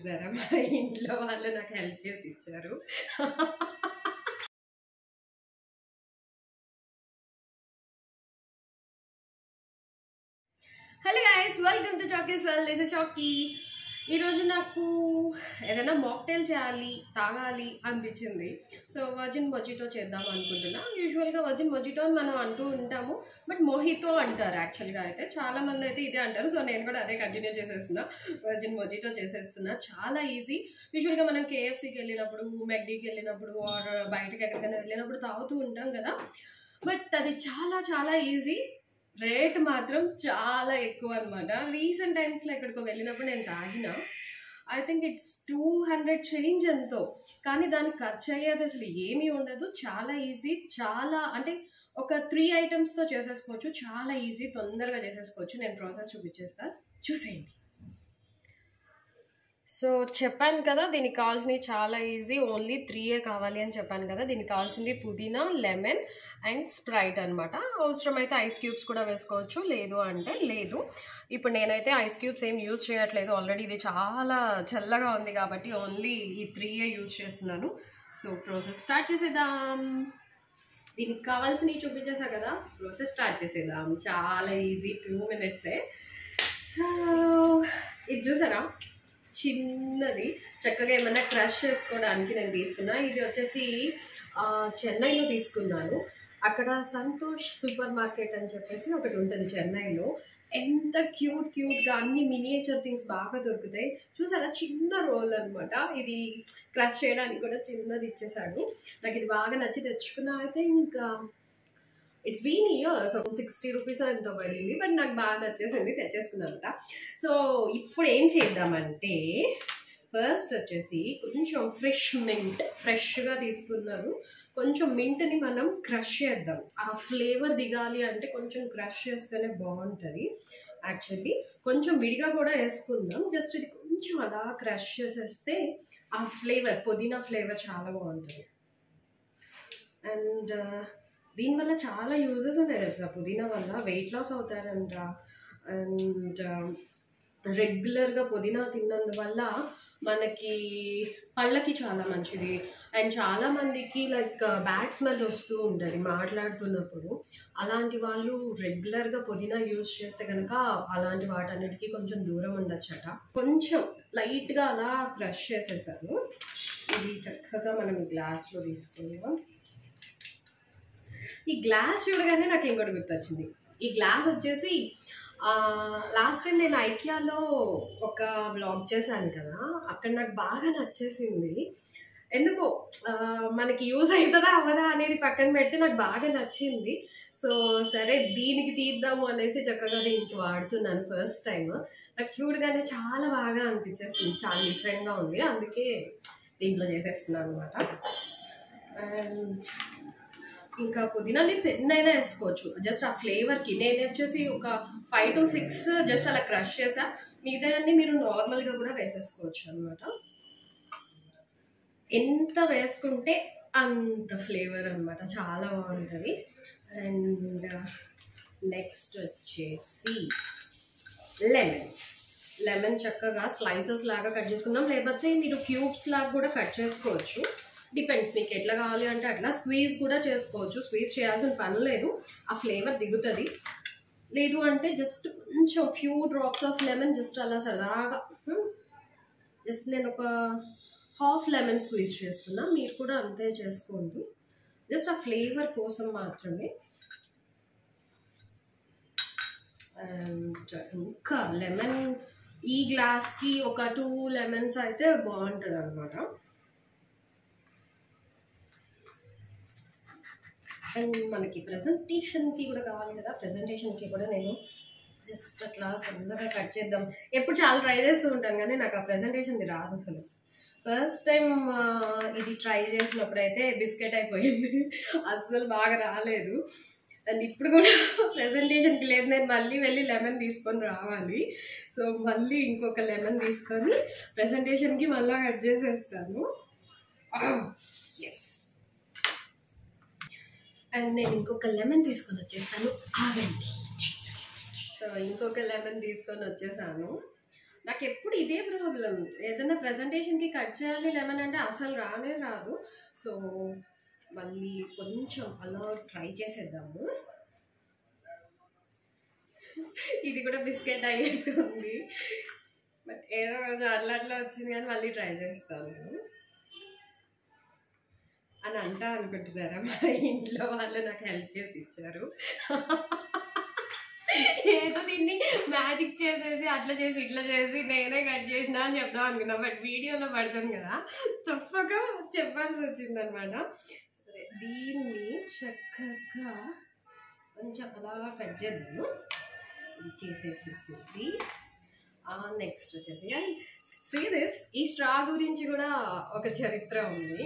వేరే మా ఇంట్లో వాళ్ళు నాకు హెల్ప్ చేసి ఇచ్చారు hello guys welcome to Chaki's well this is Chaki ఈరోజు నాకు ఏదైనా మాక్టైల్ చేయాలి తాగాలి అనిపించింది. సో వర్జిన్ మొజిటో చేద్దాం అనుకుంటున్నా. యూజువల్గా వర్జిన్ మొజిటో అని మనం అంటూ ఉంటాము. బట్ మొహితో అంటారు యాక్చువల్గా అయితే. చాలా మంది అయితే ఇదే అంటారు. సో నేను కూడా అదే కంటిన్యూ చేసేస్తున్నా. వర్జిన్ మొజిటో చేసేస్తున్నా. చాలా ఈజీ యూజువల్గా మనం కేఎఫ్సీకి వెళ్ళినప్పుడు మెగ్డీకి వెళ్ళినప్పుడు ఆర్ బయటకి ఎక్కడికైనా వెళ్ళినప్పుడు తాగుతూ ఉంటాం కదా. బట్ అది చాలా చాలా ఈజీ రేట్ మాత్రం చాలా ఎక్కువ అనమాట రీసెంట్ టైమ్స్లో ఎక్కడికో వెళ్ళినప్పుడు నేను తాగిన I think it's two hundred change ఎంతో. కానీ దానికి ఖర్చు అయ్యేది అసలు ఏమీ ఉండదు. చాలా ఈజీ చాలా అంటే ఒక త్రీ ఐటమ్స్తో చేసేసుకోవచ్చు. చాలా ఈజీ తొందరగా చేసేసుకోవచ్చు. నేను ప్రాసెస్ చూపించేస్తాను చూసేయండి. సో చెప్పాను కదా దీనికి కావాల్సినవి చాలా ఈజీ. ఓన్లీ త్రీయే కావాలి అని చెప్పాను కదా దీనికి కావాల్సింది పుదీనా లెమన్ అండ్ స్ప్రైట్ అనమాట అవసరమైతే ఐస్ క్యూబ్స్ కూడా వేసుకోవచ్చు. లేదు అంటే లేదు. ఇప్పుడు నేనైతే ఐస్ క్యూబ్స్ ఏం యూజ్ చేయట్లేదు. ఆల్రెడీ ఇది చాలా చల్లగా ఉంది కాబట్టి ఓన్లీ ఈ త్రీయే యూజ్ చేస్తున్నాను. సో ప్రాసెస్ స్టార్ట్ చేసేద్దాం. దీనికి కావాల్సినవి చూపించేసా కదా ప్రాసెస్ స్టార్ట్ చేసేద్దాం. చాలా ఈజీ టూ మినిట్సే. సో ఇది చూసారా? చిన్నది. చక్కగా ఏమైనా క్రష్ చేసుకోవడానికి నేను తీసుకున్నా. ఇది వచ్చేసి చెన్నైలో తీసుకున్నాను. అక్కడ సంతోష్ సూపర్ మార్కెట్ అని చెప్పేసి ఒకటి ఉంటుంది చెన్నైలో. ఎంత క్యూట్ క్యూట్గా అన్ని మినియేచర్ థింగ్స్ బాగా దొరుకుతాయి. చూసారా? చిన్న రోల్ అనమాట ఇది క్రష్ చేయడానికి కూడా చిన్నది ఇచ్చేసాడు నాకు ఇది బాగా నచ్చి తెచ్చుకున్నా. అయితే ఇంకా it's been years sixty rupees ఎంతో పడింది బట్ నాకు బాగా నచ్చేసింది తెచ్చేసుకున్నానట సో ఇప్పుడు ఏం చేద్దామంటే ఫస్ట్ వచ్చేసి కొంచెం ఫ్రెష్ మింట్ ఫ్రెష్గా తీసుకున్నారు. కొంచెం మింట్ని మనం క్రష్ చేద్దాం. ఆ ఫ్లేవర్ దిగాలి అంటే కొంచెం క్రష్ చేస్తేనే బాగుంటుంది. యాక్చువల్లీ కొంచెం విడిగా కూడా వేసుకుందాం. జస్ట్ ఇది కొంచెం అలా క్రష్ చేసేస్తే ఆ ఫ్లేవర్ పుదీనా ఫ్లేవర్ చాలా బాగుంటుంది. అండ్ దీనివల్ల చాలా యూజెస్ ఉన్నాయి తెలుసా? పుదీనా వల్ల వెయిట్ లాస్ అవుతారంట. అండ్ రెగ్యులర్గా పుదీనా తిన్నందువల్ల మనకి పళ్ళకి చాలా మంచిది. అండ్ చాలామందికి లైక్ బ్యాడ్ స్మెల్ వస్తూ ఉంటుంది మాట్లాడుతున్నప్పుడు. అలాంటి వాళ్ళు రెగ్యులర్గా పుదీనా యూజ్ చేస్తే కనుక అలాంటి వాటన్నిటికీ కొంచెం దూరం ఉండొచ్చట. కొంచెం లైట్గా అలా క్రష్ చేసేసాను ఇది చక్కగా మనం గ్లాస్లో తీసుకున్నాం. ఈ గ్లాస్ చూడగానే నాకు ఇంకోటి గుర్తొచ్చింది. ఈ గ్లాస్ వచ్చేసి లాస్ట్ టైం నేను ఐకియాలో ఒక బ్లాగ్ చేశాను కదా అక్కడ నాకు బాగా నచ్చేసింది. ఎందుకో మనకి యూజ్ అవుతుందా అవ్వదా అనేది పక్కన పెడితే నాకు బాగా నచ్చింది. సో సరే దీనికి తీద్దాము అనేసి చక్కగా దీనికి వాడుతున్నాను ఫస్ట్ టైం నాకు చూడగానే చాలా బాగా అనిపించేసింది చాలా డిఫరెంట్గా ఉంది. అందుకే దీంట్లో చేసేస్తున్నాను అనమాట అండ్ ఇంకా పుదీనా లీవ్స్ ఎన్నైనా వేసుకోవచ్చు. జస్ట్ ఆ ఫ్లేవర్కి. నేను వచ్చేసి ఒక ఫైవ్ టు సిక్స్ జస్ట్ అలా క్రష్ చేసా. మిగతా అన్ని మీరు నార్మల్గా కూడా వేసేసుకోవచ్చు అనమాట ఎంత వేసుకుంటే అంత ఫ్లేవర్ అనమాట చాలా బాగుంటుంది. అండ్ నెక్స్ట్ వచ్చేసి లెమన్. లెమన్ చక్కగా స్లైసెస్ లాగా కట్ చేసుకుందాం. లేకపోతే మీరు క్యూబ్స్ లాగా కూడా కట్ చేసుకోవచ్చు. డిపెండ్స్ నీకు ఎట్లా కావాలి అంటే అట్లా స్క్వీజ్ కూడా చేసుకోవచ్చు. స్క్వీజ్ చేయాల్సిన పని లేదు. ఆ ఫ్లేవర్ దిగుతుంది. లేదు అంటే జస్ట్ కొంచెం few drops of lemon just అలా సరదాగా జస్ట్ నేను ఒక హాఫ్ లెమన్ స్క్వీజ్ చేస్తున్నా. మీరు కూడా అంతే చేసుకోండి. జస్ట్ ఆ ఫ్లేవర్ కోసం మాత్రమే. అండ్ ఇంకా లెమన్ ఈ గ్లాస్కి ఒక టూ లెమన్స్ అయితే బాగుంటుంది అనమాట అండ్ మనకి ప్రజెంటేషన్కి కూడా కావాలి కదా. ప్రజెంటేషన్కి కూడా నేను జస్ట్ అట్లా సన్నగా కట్ చేద్దాం. ఎప్పుడు చాలా ట్రై చేస్తూ ఉంటాను కానీ నాకు ఆ ప్రజెంటేషన్ది రాదు అసలు. ఫస్ట్ టైం ఇది ట్రై చేసినప్పుడు అయితే బిస్కెట్ అయిపోయింది. అస్సలు బాగా రాలేదు. అండ్ ఇప్పుడు కూడా ప్రజెంటేషన్కి లేదు. నేను మళ్ళీ వెళ్ళి లెమన్ తీసుకొని రావాలి. సో మళ్ళీ ఇంకొక లెమన్ తీసుకొని ప్రజెంటేషన్కి మళ్ళీ కట్ చేసేస్తాను. ఎస్ అండ్ నేను ఇంకొక లెమన్ తీసుకొని వచ్చేస్తాను ఆగండి. సో ఇంకొక లెమన్ తీసుకొని వచ్చేసాను. నాకు ఎప్పుడు ఇదే ప్రాబ్లం. ఏదైనా ప్రజెంటేషన్కి కట్ చేయాలి లెమన్ అంటే అసలు రానే రాదు. సో మళ్ళీ కొంచెం అలా ట్రై చేసేద్దాము. ఇది కూడా బిస్కెట్ అయ్యేట్టు ఉంది బట్ ఏదో కొంచెం అట్లా అట్లా వచ్చింది కానీ మళ్ళీ ట్రై చేస్తాను. అని అంటా అనుకుంటున్నారా? మా ఇంట్లో వాళ్ళు నాకు హెల్ప్ చేసి ఇచ్చారు. ఏదో దీన్ని మ్యాజిక్ చేసేసి అట్లా చేసి ఇట్లా చేసి నేనే కట్ చేసిన అని చెప్దాం అనుకున్నా. బట్ వీడియోలో పడతాం కదా. తప్పక చెప్పాల్సి వచ్చిందనమాట. సరే దీన్ని చక్కగా కొంచెం అలా కట్ చేద్దాము. చేసేసేసేసి నెక్స్ట్ వచ్చేసి. సీ దిస్ ఈ స్ట్రా గురించి కూడా ఒక చరిత్ర ఉంది.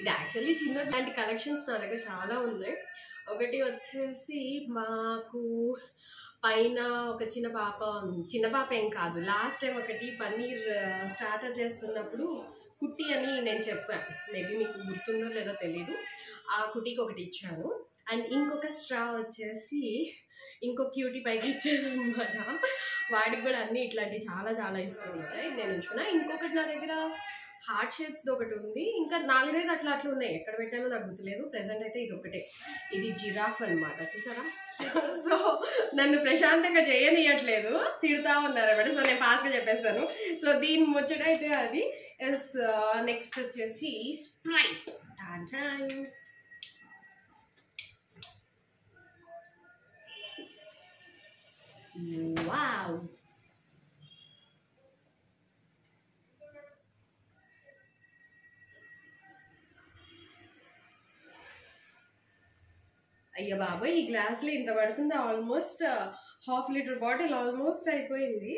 ఇది యాక్చువల్లీ చిన్న లాంటి కలెక్షన్స్ నా దగ్గర చాలా ఉన్నాయి. ఒకటి వచ్చేసి మాకు పైన ఒక చిన్న పాప చిన్న పాప ఏం కాదు. లాస్ట్ టైం ఒకటి పన్నీర్ స్టార్టర్ చేస్తున్నప్పుడు కుట్టి అని నేను చెప్పాను. మేబీ మీకు గుర్తుందో లేదో తెలీదు. ఆ కుటీకి ఒకటి ఇచ్చాను. అండ్ ఇంకొక స్ట్రా వచ్చేసి ఇంకో క్యూటీ పైకి ఇచ్చాను అనమాట వాడికి కూడా అన్ని ఇట్లాంటివి చాలా చాలా ఇష్టం వచ్చాయి. నేను ఉంచుకున్నా. ఇంకొకటి నా దగ్గర హార్ట్ షేప్స్ ఒకటి ఉంది. ఇంకా నాలుగైదు అట్లా అట్లా ఉన్నాయి. ఎక్కడ పెట్టానో నాకు గుర్తులేదు. ప్రజెంట్ అయితే ఇది ఒకటే. ఇది జిరాఫ్ అన్నమాట. చూసారా? సో నన్ను ప్రశాంతంగా చేయనియట్లేదు. తిడుతూ ఉన్నారు అనమాట సో నేను ఫాస్ట్గా చెప్పేస్తాను. సో దీని ముచ్చట అయితే అది. ఎస్ నెక్స్ట్ వచ్చేసి స్ప్రైట్ వావ్ అయ్య బాబాయ్ ఈ గ్లాస్లో ఇంత పడుతుంది almost half litre bottle almost అయిపోయింది.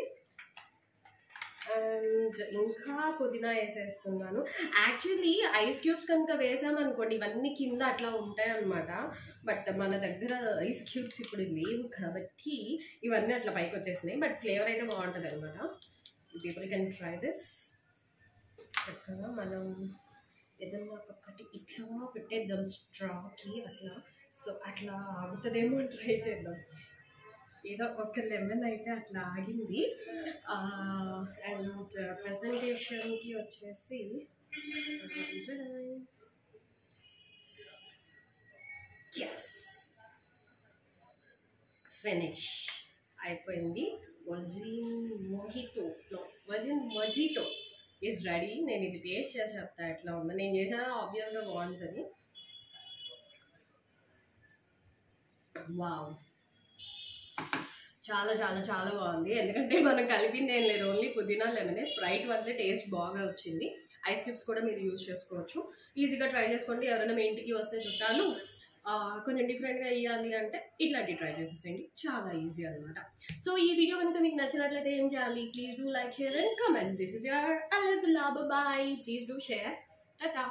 అండ్ ఇంకా పుదీనా వేసేస్తున్నాను. యాక్చువల్లీ ఐస్ క్యూబ్స్ కనుక వేసామనుకోండి ఇవన్నీ కింద అట్లా ఉంటాయి అనమాట బట్ మన దగ్గర ఐస్ క్యూబ్స్ ఇప్పుడు లేవు కాబట్టి ఇవన్నీ అట్లా పైకి వచ్చేసినాయి. బట్ ఫ్లేవర్ అయితే బాగుంటుంది అనమాట పీపుల్ కెన్ ట్రై దిస్ చక్కగా మనం ఏదన్నా ఒకటి ఇట్లా పెట్టేద్దాం స్ట్రాకి అట్లా. సో అట్లా ఆగుతుందేమో ట్రై చేద్దాం. ఏదో ఒక లెమన్ అయితే అట్లా ఆగింది. అండ్ ప్రజెంటేషన్కి uh, వచ్చేసి ఎస్ ఫినిష్ అయిపోయింది. వజిన్ మొహితో వజిన్ మజీతో ఈజ్ రెడీ నేను ఇది టేస్ట్ చేసి చెప్తా ఎట్లా ఉందో. నేను చేసిన ఆబ్వియస్గా బాగుంటుంది. వావ్. చాలా చాలా చాలా బాగుంది. ఎందుకంటే మనం కలిపింది ఏం లేదు. ఓన్లీ పుదీనా లెమనే స్ప్రైట్ వల్లే టేస్ట్ బాగా వచ్చింది. ఐస్ క్యూబ్స్ కూడా మీరు యూజ్ చేసుకోవచ్చు. ఈజీగా ట్రై చేసుకోండి. ఎవరైనా మీ ఇంటికి వస్తే చుట్టాలు కొంచెం డిఫరెంట్గా ఇవ్వాలి అంటే ఇట్లాంటివి ట్రై చేసేసేయండి. చాలా ఈజీ అనమాట సో ఈ వీడియో కనుక మీకు నచ్చినట్లయితే ఏం చేయాలి? Please do like share and comment this is your అలబుల్లా boy please do share tata